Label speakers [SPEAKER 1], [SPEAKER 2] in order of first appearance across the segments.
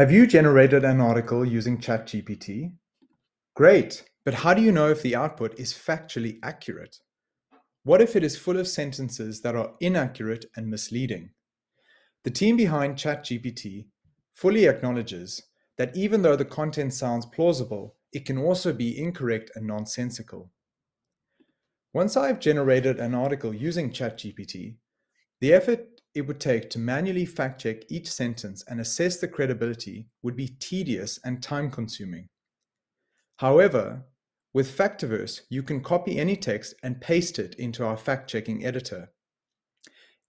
[SPEAKER 1] Have you generated an article using ChatGPT? Great, but how do you know if the output is factually accurate? What if it is full of sentences that are inaccurate and misleading? The team behind ChatGPT fully acknowledges that even though the content sounds plausible, it can also be incorrect and nonsensical. Once I've generated an article using ChatGPT, the effort it would take to manually fact check each sentence and assess the credibility would be tedious and time consuming. However, with Factiverse, you can copy any text and paste it into our fact checking editor.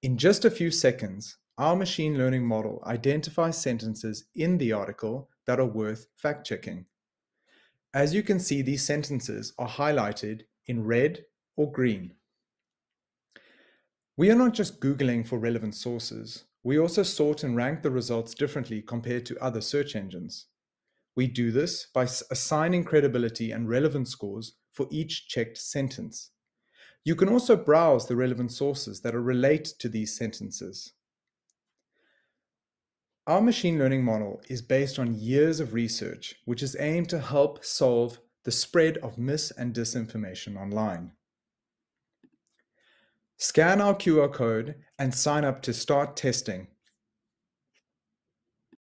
[SPEAKER 1] In just a few seconds, our machine learning model identifies sentences in the article that are worth fact checking. As you can see, these sentences are highlighted in red or green. We are not just Googling for relevant sources. We also sort and rank the results differently compared to other search engines. We do this by assigning credibility and relevance scores for each checked sentence. You can also browse the relevant sources that are related to these sentences. Our machine learning model is based on years of research, which is aimed to help solve the spread of mis and disinformation online. Scan our QR code and sign up to start testing